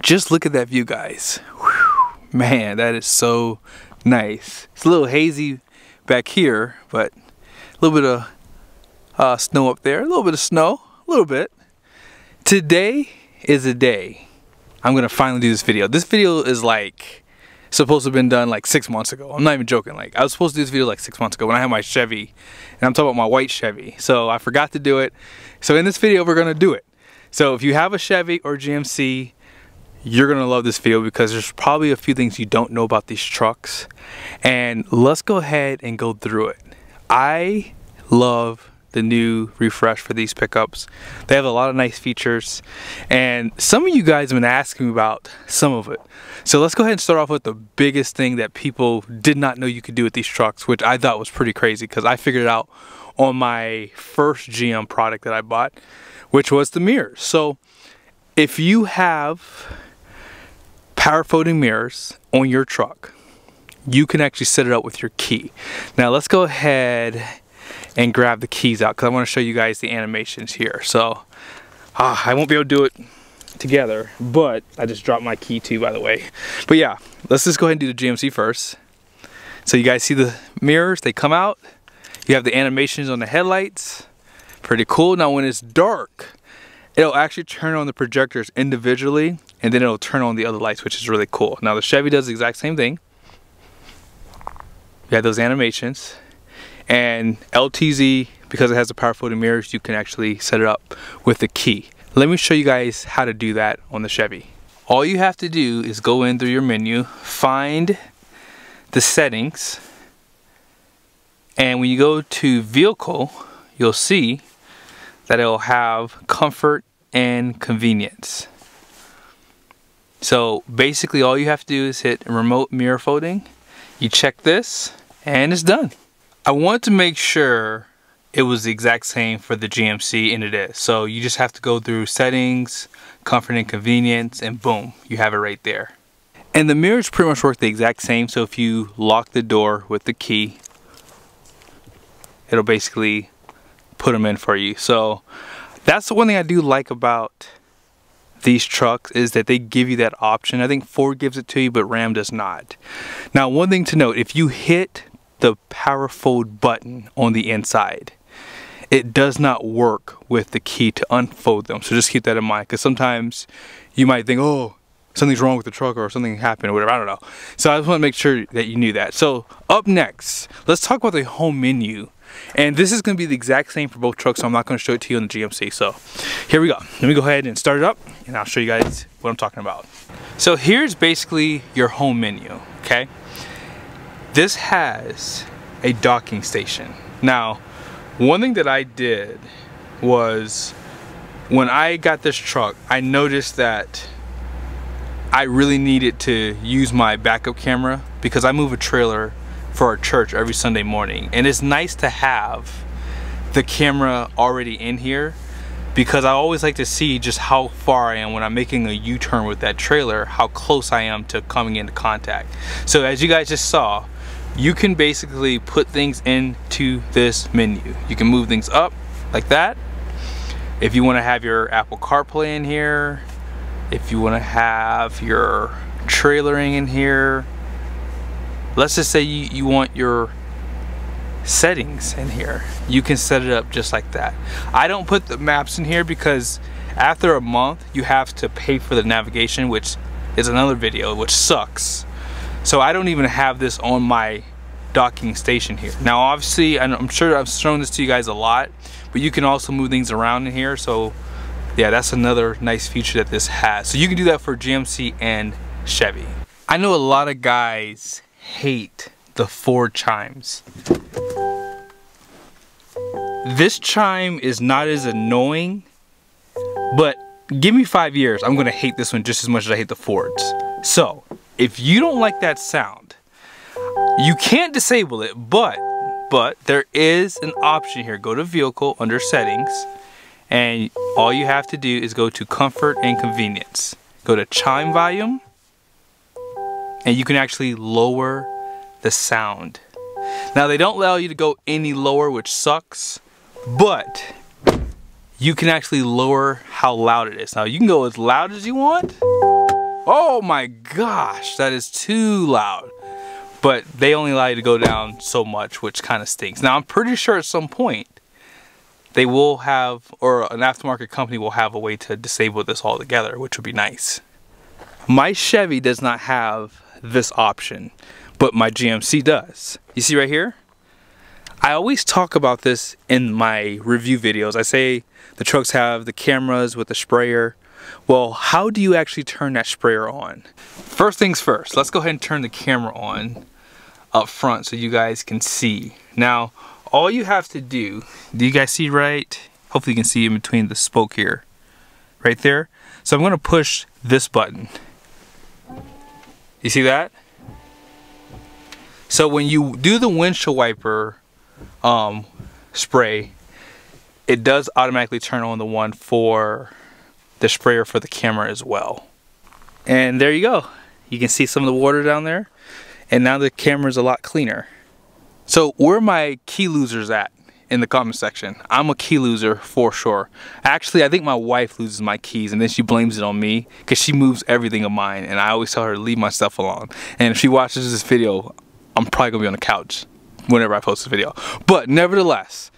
just look at that view guys. Whew. Man, that is so nice. It's a little hazy back here, but a little bit of uh, snow up there, a little bit of snow, a little bit. Today is a day I'm gonna finally do this video. This video is like supposed to have been done like six months ago. I'm not even joking. Like I was supposed to do this video like six months ago when I had my Chevy, and I'm talking about my white Chevy. So I forgot to do it. So in this video, we're gonna do it. So if you have a Chevy or GMC, you're gonna love this video because there's probably a few things you don't know about these trucks. And let's go ahead and go through it. I love the new refresh for these pickups. They have a lot of nice features and some of you guys have been asking me about some of it. So let's go ahead and start off with the biggest thing that people did not know you could do with these trucks, which I thought was pretty crazy because I figured it out on my first GM product that I bought, which was the mirrors. So if you have power folding mirrors on your truck, you can actually set it up with your key. Now let's go ahead and grab the keys out because I want to show you guys the animations here. So uh, I won't be able to do it together, but I just dropped my key too, by the way. But yeah, let's just go ahead and do the GMC first. So you guys see the mirrors, they come out. You have the animations on the headlights. Pretty cool. Now when it's dark, it'll actually turn on the projectors individually and then it'll turn on the other lights, which is really cool. Now the Chevy does the exact same thing. You have those animations and LTZ because it has the power folding mirrors you can actually set it up with the key let me show you guys how to do that on the Chevy all you have to do is go in through your menu find the settings and when you go to vehicle you'll see that it'll have comfort and convenience so basically all you have to do is hit remote mirror folding you check this and it's done I want to make sure it was the exact same for the GMC and it is. So you just have to go through settings, comfort and convenience, and boom, you have it right there. And the mirrors pretty much work the exact same. So if you lock the door with the key, it'll basically put them in for you. So that's the one thing I do like about these trucks is that they give you that option. I think Ford gives it to you, but Ram does not. Now, one thing to note, if you hit the power fold button on the inside. It does not work with the key to unfold them. So just keep that in mind because sometimes you might think, oh, something's wrong with the truck or something happened or whatever. I don't know. So I just want to make sure that you knew that. So up next, let's talk about the home menu. And this is going to be the exact same for both trucks, so I'm not going to show it to you on the GMC. So here we go. Let me go ahead and start it up, and I'll show you guys what I'm talking about. So here's basically your home menu, okay? This has a docking station. Now, one thing that I did was when I got this truck, I noticed that I really needed to use my backup camera because I move a trailer for our church every Sunday morning. And it's nice to have the camera already in here because I always like to see just how far I am when I'm making a U-turn with that trailer, how close I am to coming into contact. So as you guys just saw, you can basically put things into this menu. You can move things up like that. If you want to have your Apple CarPlay in here, if you want to have your trailering in here, let's just say you, you want your settings in here. You can set it up just like that. I don't put the maps in here because after a month you have to pay for the navigation which is another video which sucks so I don't even have this on my docking station here. Now obviously, I'm sure I've shown this to you guys a lot, but you can also move things around in here. So yeah, that's another nice feature that this has. So you can do that for GMC and Chevy. I know a lot of guys hate the Ford chimes. This chime is not as annoying, but give me five years, I'm gonna hate this one just as much as I hate the Fords. So, if you don't like that sound, you can't disable it, but but there is an option here. Go to vehicle under settings and all you have to do is go to comfort and convenience. Go to chime volume and you can actually lower the sound. Now they don't allow you to go any lower which sucks, but you can actually lower how loud it is. Now you can go as loud as you want Oh my gosh, that is too loud. But they only allow you to go down so much, which kind of stinks. Now I'm pretty sure at some point they will have, or an aftermarket company will have a way to disable this altogether, which would be nice. My Chevy does not have this option, but my GMC does. You see right here? I always talk about this in my review videos. I say the trucks have the cameras with the sprayer. Well, how do you actually turn that sprayer on? First things first, let's go ahead and turn the camera on up front so you guys can see. Now, all you have to do, do you guys see right? Hopefully you can see in between the spoke here, right there. So I'm gonna push this button. You see that? So when you do the windshield wiper um, spray, it does automatically turn on the one for the sprayer for the camera as well. And there you go. You can see some of the water down there. And now the camera is a lot cleaner. So where are my key losers at in the comment section? I'm a key loser for sure. Actually, I think my wife loses my keys and then she blames it on me because she moves everything of mine and I always tell her to leave my stuff alone. And if she watches this video, I'm probably gonna be on the couch whenever I post this video. But nevertheless,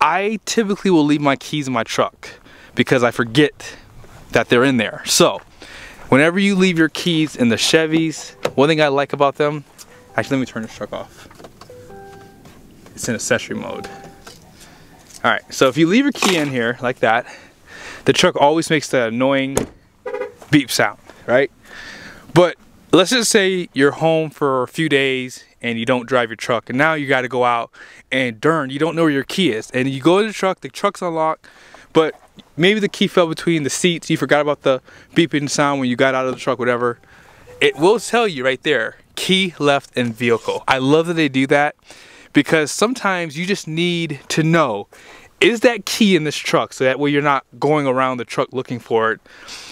I typically will leave my keys in my truck because I forget that they're in there. So, whenever you leave your keys in the Chevys, one thing I like about them, actually let me turn this truck off. It's in accessory mode. All right, so if you leave your key in here like that, the truck always makes the annoying beep sound, right? But let's just say you're home for a few days and you don't drive your truck and now you got to go out and darn you don't know where your key is. And you go to the truck the truck's unlocked but maybe the key fell between the seats you forgot about the beeping sound when you got out of the truck whatever. It will tell you right there key left in vehicle. I love that they do that because sometimes you just need to know is that key in this truck so that way you're not going around the truck looking for it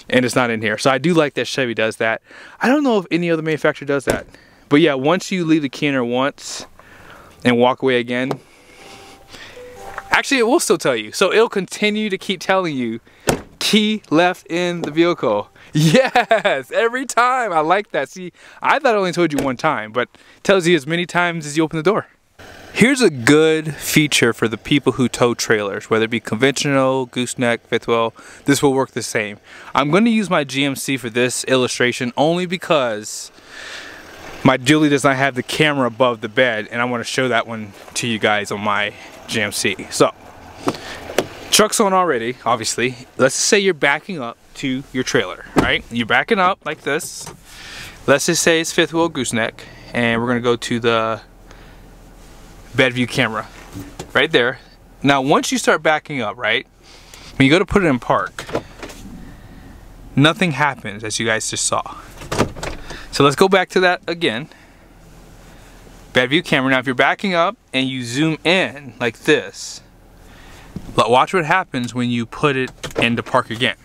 and it's not in here so i do like that chevy does that i don't know if any other manufacturer does that but yeah, once you leave the key in there once and walk away again, actually it will still tell you. So it'll continue to keep telling you key left in the vehicle. Yes, every time. I like that. See, I thought I only told you one time, but tells you as many times as you open the door. Here's a good feature for the people who tow trailers, whether it be conventional, gooseneck, fifth wheel, this will work the same. I'm going to use my GMC for this illustration only because my dually does not have the camera above the bed and I want to show that one to you guys on my GMC. So, truck's on already, obviously. Let's say you're backing up to your trailer, right? You're backing up like this. Let's just say it's fifth wheel gooseneck and we're gonna go to the bed view camera right there. Now, once you start backing up, right? When you go to put it in park, nothing happens as you guys just saw. So let's go back to that again. Bed view camera. Now if you're backing up and you zoom in like this, watch what happens when you put it into park again.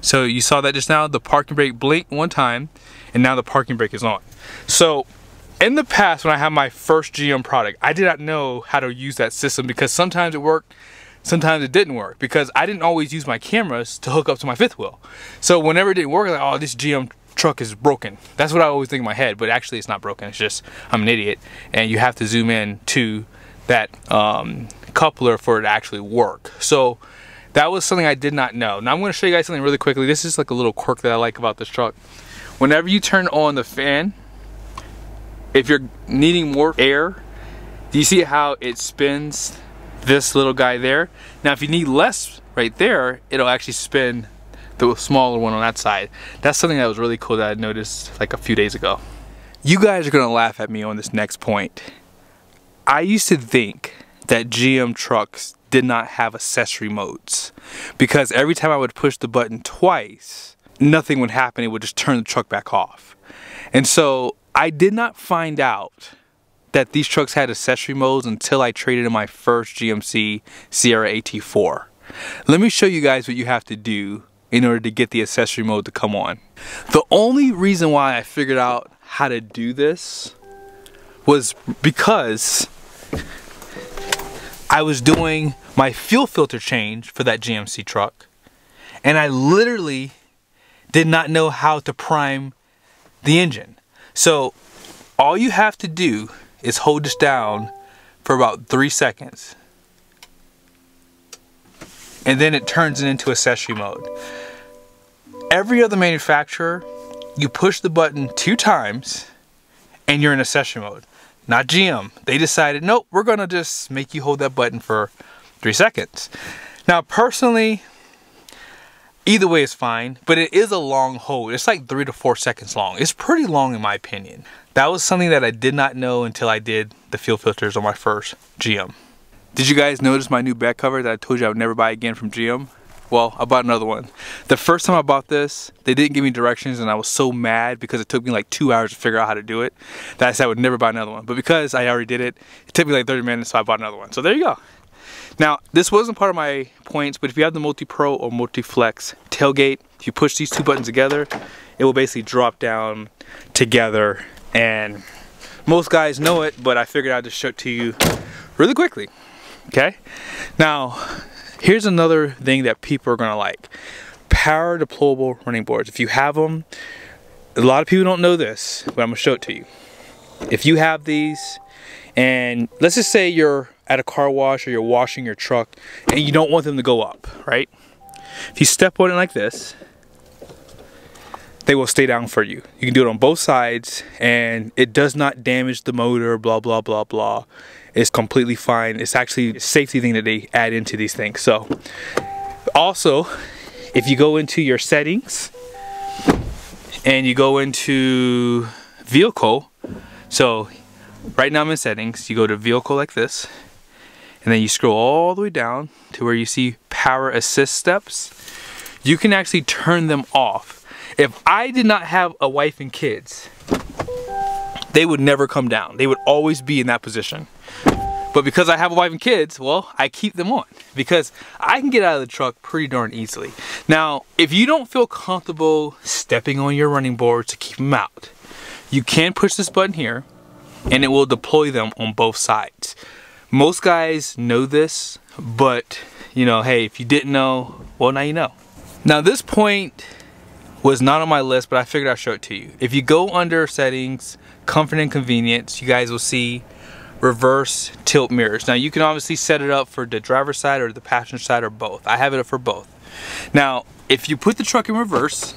So you saw that just now, the parking brake blinked one time, and now the parking brake is on. So in the past, when I had my first GM product, I did not know how to use that system because sometimes it worked, sometimes it didn't work because I didn't always use my cameras to hook up to my fifth wheel. So whenever it didn't work, like, oh, this GM truck is broken. That's what I always think in my head, but actually it's not broken. It's just I'm an idiot, and you have to zoom in to that um, coupler for it to actually work. So that was something I did not know. Now I'm going to show you guys something really quickly. This is like a little quirk that I like about this truck. Whenever you turn on the fan, if you're needing more air, do you see how it spins this little guy there? Now if you need less right there, it'll actually spin the smaller one on that side. That's something that was really cool that I noticed like a few days ago. You guys are gonna laugh at me on this next point. I used to think that GM trucks did not have accessory modes because every time I would push the button twice, nothing would happen. It would just turn the truck back off. And so I did not find out that these trucks had accessory modes until I traded in my first GMC Sierra AT4. Let me show you guys what you have to do in order to get the accessory mode to come on. The only reason why I figured out how to do this was because I was doing my fuel filter change for that GMC truck and I literally did not know how to prime the engine. So all you have to do is hold this down for about three seconds. And then it turns it into accessory mode. Every other manufacturer, you push the button two times and you're in accessory mode. Not GM. They decided, nope, we're gonna just make you hold that button for three seconds. Now, personally, either way is fine, but it is a long hold. It's like three to four seconds long. It's pretty long in my opinion. That was something that I did not know until I did the fuel filters on my first GM. Did you guys notice my new back cover that I told you I would never buy again from GM? Well, I bought another one. The first time I bought this, they didn't give me directions and I was so mad because it took me like two hours to figure out how to do it that I said I would never buy another one. But because I already did it, it took me like 30 minutes so I bought another one. So there you go. Now, this wasn't part of my points, but if you have the Multi-Pro or Multi-Flex tailgate, if you push these two buttons together, it will basically drop down together. And most guys know it, but I figured I'd just show it to you really quickly. Okay? Now, here's another thing that people are gonna like. Power deployable running boards. If you have them, a lot of people don't know this, but I'm gonna show it to you. If you have these, and let's just say you're at a car wash or you're washing your truck and you don't want them to go up, right? If you step on it like this, they will stay down for you. You can do it on both sides and it does not damage the motor, blah, blah, blah, blah. It's completely fine. It's actually a safety thing that they add into these things. So also, if you go into your settings and you go into vehicle, so right now I'm in settings, you go to vehicle like this, and then you scroll all the way down to where you see power assist steps, you can actually turn them off. If I did not have a wife and kids, they would never come down. They would always be in that position. But because I have a wife and kids, well, I keep them on because I can get out of the truck pretty darn easily. Now, if you don't feel comfortable stepping on your running board to keep them out, you can push this button here and it will deploy them on both sides. Most guys know this, but you know, hey, if you didn't know, well, now you know. Now, this point was not on my list, but I figured I'd show it to you. If you go under settings, comfort and convenience, you guys will see reverse tilt mirrors. Now, you can obviously set it up for the driver's side or the passenger side or both. I have it up for both. Now, if you put the truck in reverse,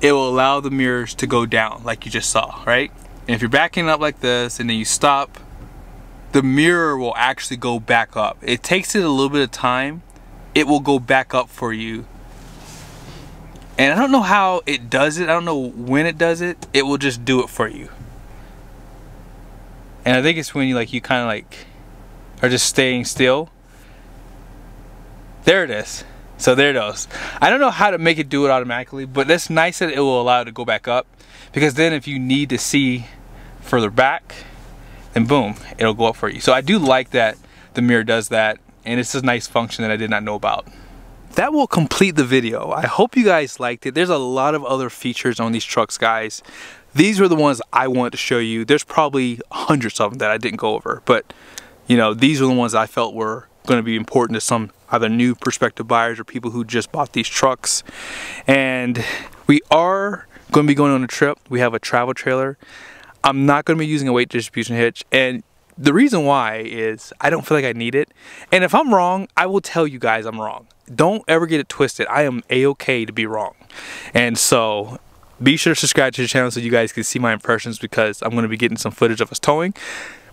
it will allow the mirrors to go down like you just saw, right? And if you're backing up like this and then you stop the mirror will actually go back up. It takes it a little bit of time. It will go back up for you. And I don't know how it does it. I don't know when it does it. It will just do it for you. And I think it's when you like you kind of like are just staying still. There it is. So there it goes. I don't know how to make it do it automatically, but it's nice that it will allow it to go back up. Because then if you need to see further back, and boom, it'll go up for you. So I do like that the mirror does that and it's a nice function that I did not know about. That will complete the video. I hope you guys liked it. There's a lot of other features on these trucks, guys. These were the ones I wanted to show you. There's probably hundreds of them that I didn't go over, but you know, these are the ones I felt were going to be important to some either new prospective buyers or people who just bought these trucks. And we are going to be going on a trip. We have a travel trailer. I'm not going to be using a weight distribution hitch and the reason why is I don't feel like I need it. And if I'm wrong, I will tell you guys I'm wrong. Don't ever get it twisted. I am a-okay to be wrong. And so be sure to subscribe to the channel so you guys can see my impressions because I'm going to be getting some footage of us towing.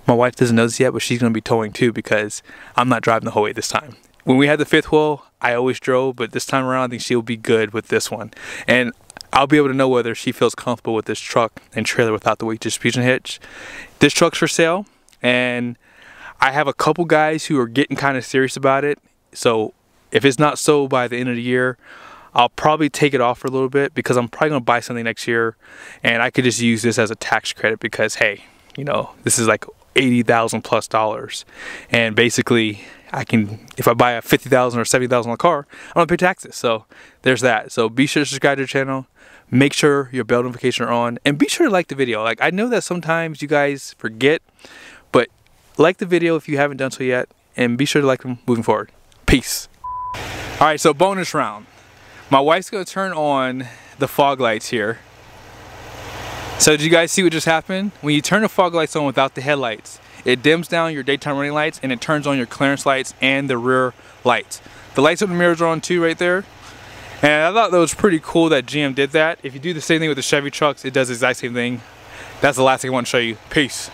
My wife doesn't know this yet, but she's going to be towing too because I'm not driving the whole way this time. When we had the fifth wheel, I always drove, but this time around I think she'll be good with this one. And I'll be able to know whether she feels comfortable with this truck and trailer without the weight distribution hitch. This truck's for sale and I have a couple guys who are getting kind of serious about it. So if it's not sold by the end of the year, I'll probably take it off for a little bit because I'm probably gonna buy something next year and I could just use this as a tax credit because hey, you know, this is like 80,000 plus dollars. And basically I can, if I buy a 50,000 or 70,000 car, I'm gonna pay taxes. So there's that. So be sure to subscribe to the channel make sure your bell notifications are on and be sure to like the video like I know that sometimes you guys forget but like the video if you haven't done so yet and be sure to like them moving forward peace all right so bonus round My wife's gonna turn on the fog lights here. So did you guys see what just happened? When you turn the fog lights on without the headlights, it dims down your daytime running lights and it turns on your clearance lights and the rear lights. The lights on the mirrors are on too right there. And I thought that was pretty cool that GM did that. If you do the same thing with the Chevy trucks, it does the exact same thing. That's the last thing I want to show you. Peace.